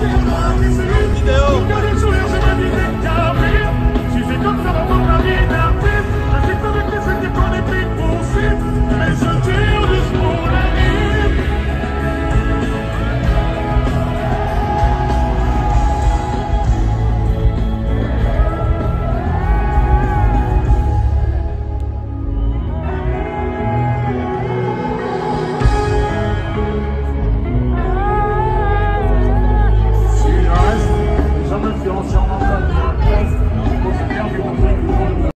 best country. don't know.